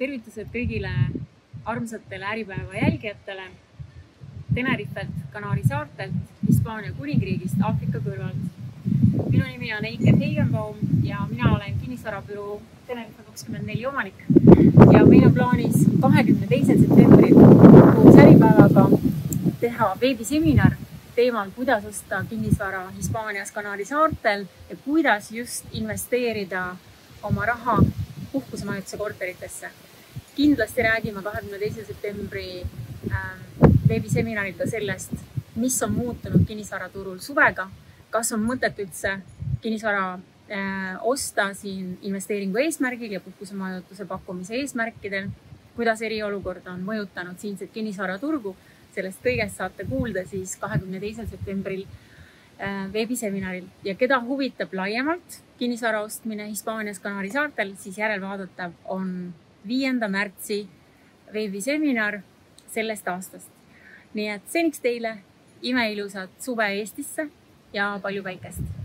tervitused kõigile armsatele Äripäeva jälgijatele Tenerifelt, Kanaari saartelt, Hispaania kuningriigist, Aafrika kõrvalt. minu nimi on Eiken Heigenbaum ja mina olen kinnisvarabüroo Tenerife kakskümmend neli omanik. ja meil on plaanis kahekümne teisel septembril koos Äripäevaga teha veebiseminar teemal, kuidas osta kinnisvara Hispaanias Kanaari saartel ja kuidas just investeerida oma raha puhkusemajutuse korteritesse. Kindlasti räägime kahekümne teise septembri ähm, veebiseminaril ka sellest, mis on muutunud kinnisvaraturul suvega, kas on mõtet üldse kinnisvara äh, osta siin investeeringu eesmärgil ja puhkusemajutuse pakkumise eesmärkidel, kuidas eriolukord on mõjutanud siinset kinnisvaraturgu. sellest kõigest saate kuulda siis kahekümne teisel septembril äh, veebiseminaril ja keda huvitab laiemalt kinnisvara ostmine Hispaanias Kanaari saartel, siis järelvaadatav on viienda märtsi veebiseminar sellest aastast. nii et seniks teile imeilusat suve Eestisse ja palju päikest